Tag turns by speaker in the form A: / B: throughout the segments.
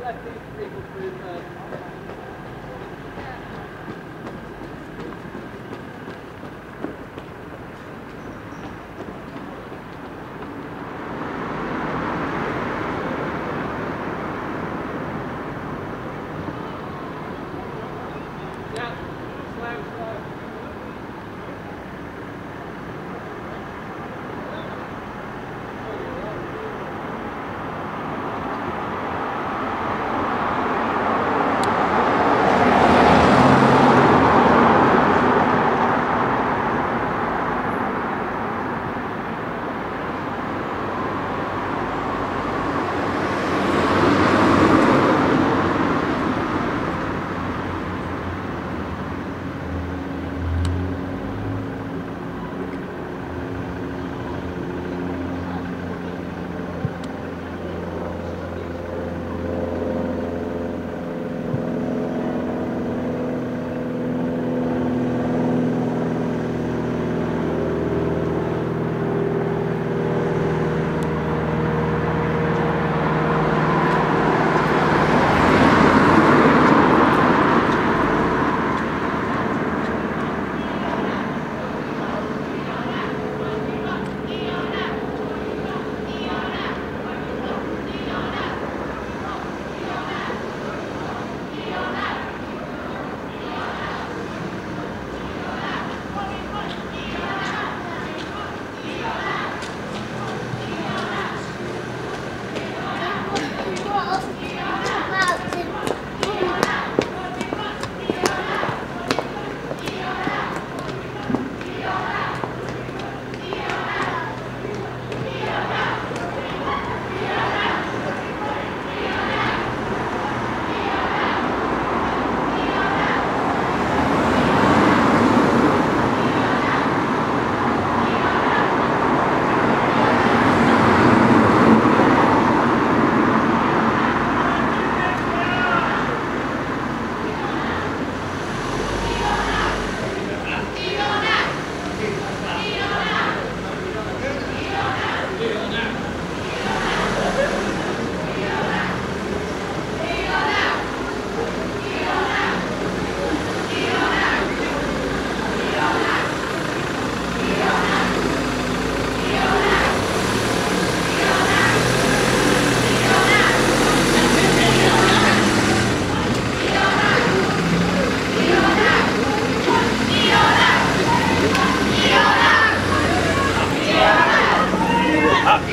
A: left these people through You're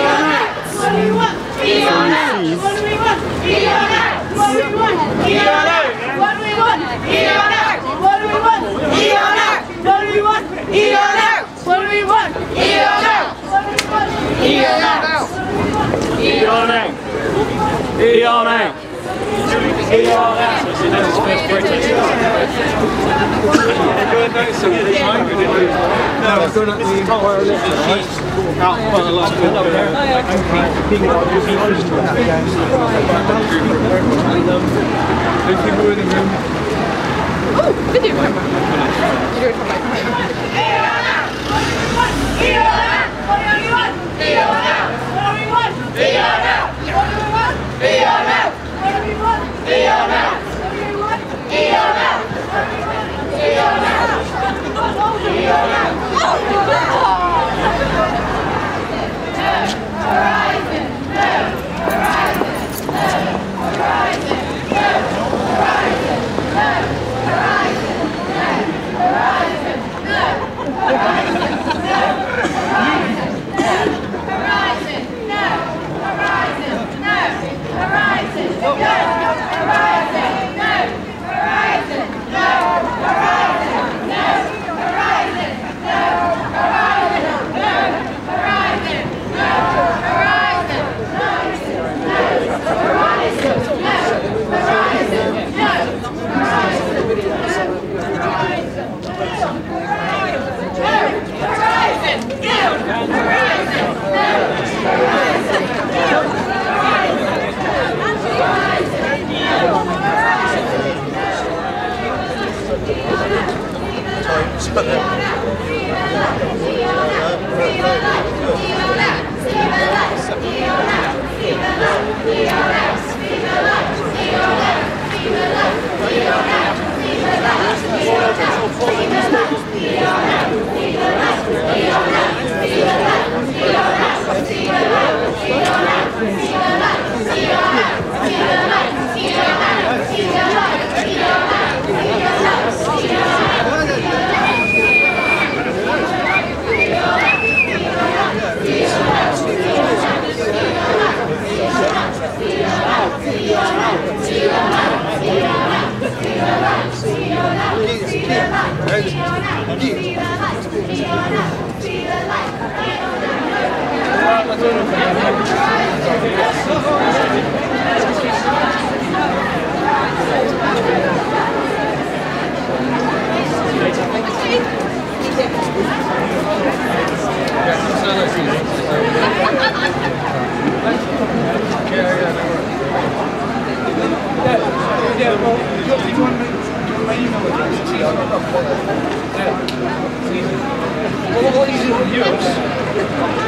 A: not.
B: Eat all night.
A: Eat all night. No, Thank you for winning them. Oh, All to use.